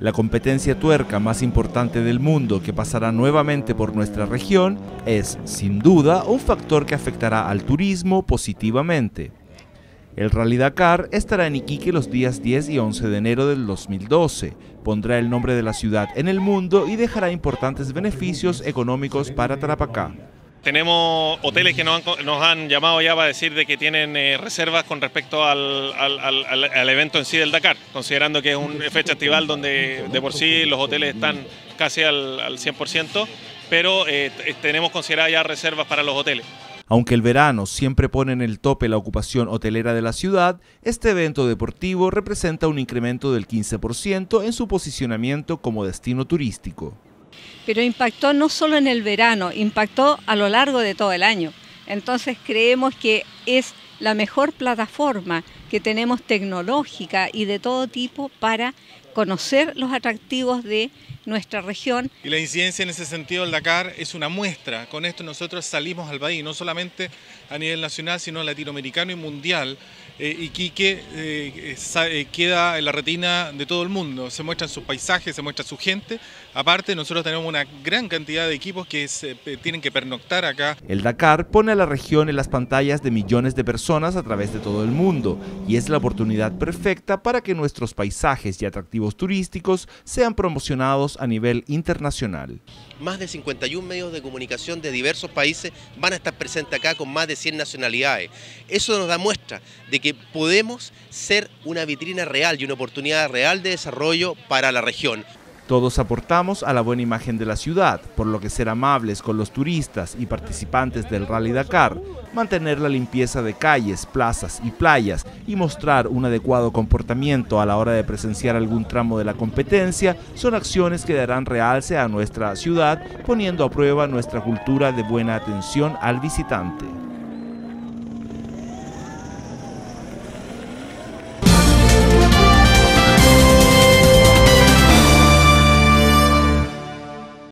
La competencia tuerca más importante del mundo que pasará nuevamente por nuestra región es, sin duda, un factor que afectará al turismo positivamente. El Rally Dakar estará en Iquique los días 10 y 11 de enero del 2012, pondrá el nombre de la ciudad en el mundo y dejará importantes beneficios económicos para Tarapacá. Tenemos hoteles que nos han, llamado ya para decir de que tienen eh, reservas con respecto al, evento en sí del Dakar, considerando que es una fecha estival donde de por sí los hoteles están casi al, 100%, pero eh, tenemos consideradas ya reservas para los hoteles. Aunque el verano siempre pone en el tope la ocupación hotelera de la ciudad, este evento deportivo representa un incremento del 15% en su posicionamiento como destino turístico pero impactó no solo en el verano, impactó a lo largo de todo el año. Entonces creemos que es la mejor plataforma que tenemos tecnológica y de todo tipo para conocer los atractivos de nuestra región. Y la incidencia en ese sentido del Dakar es una muestra. Con esto nosotros salimos al país, no solamente a nivel nacional, sino latinoamericano y mundial. Eh, Iquique eh, eh, queda en la retina de todo el mundo. Se muestran sus paisajes, se muestra su gente. Aparte, nosotros tenemos una gran cantidad de equipos que se, tienen que pernoctar acá. El Dakar pone a la región en las pantallas de millones de personas a través de todo el mundo y es la oportunidad perfecta para que nuestros paisajes y atractivos turísticos sean promocionados a nivel internacional. Más de 51 medios de comunicación de diversos países van a estar presentes acá con más de 100 nacionalidades. Eso nos da muestra de que podemos ser una vitrina real y una oportunidad real de desarrollo para la región. Todos aportamos a la buena imagen de la ciudad, por lo que ser amables con los turistas y participantes del Rally Dakar, mantener la limpieza de calles, plazas y playas y mostrar un adecuado comportamiento a la hora de presenciar algún tramo de la competencia son acciones que darán realce a nuestra ciudad poniendo a prueba nuestra cultura de buena atención al visitante.